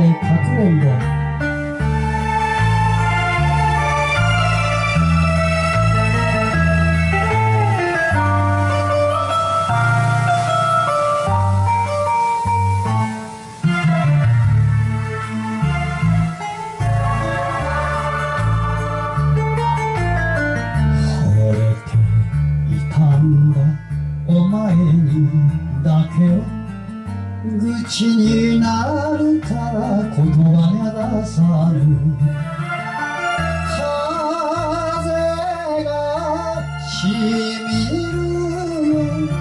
生かくれん愚痴になるから言葉が出さぬ。風がしみるよ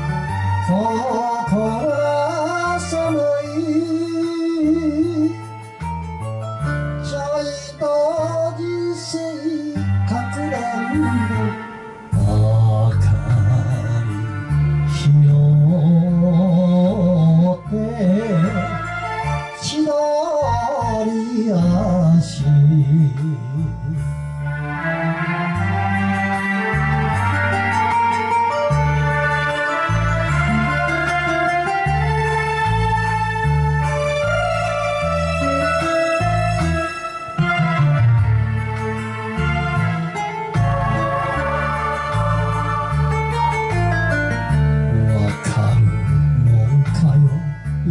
心が寒い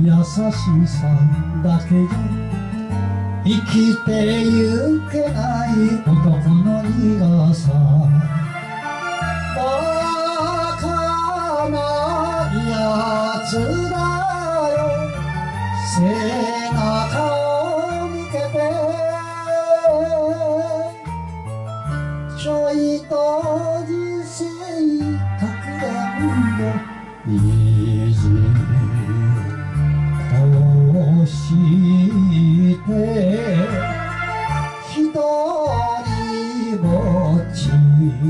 優しさだけじゃ生きてゆけない男の苦さバカなやつだよ。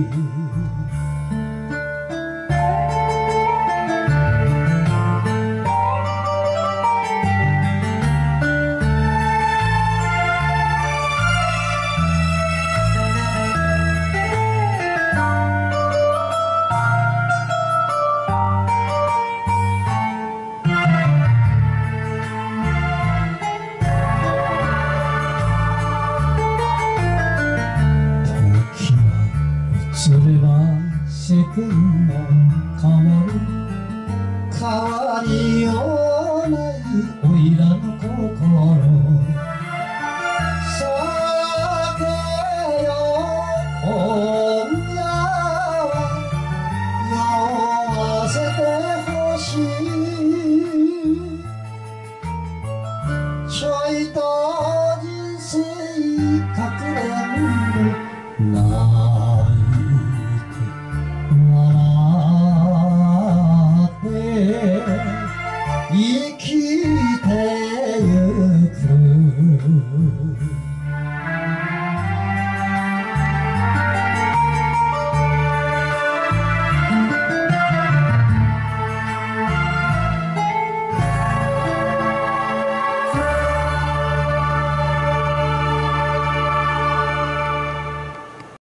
you. 変わりようない。おいらの心